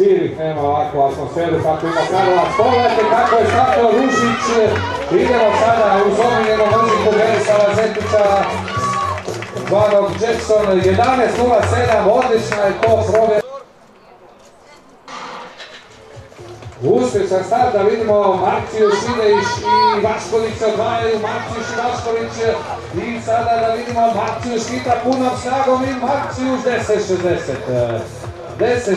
Cirih nema ovakvu atmosferu kako ima Karlovac. Pogledajte kako je Stato Rušić. E, idemo sada u zonu muziku odliku Lazetića. Zvanog Jackson 11.07, odlična je to provjera. Uspješan start da vidimo Marciju Šideiš i Vašković odvajaju Marciju i Vašković i sada da vidimo Marciju Škita punom snagom i Marciju 10.60. 10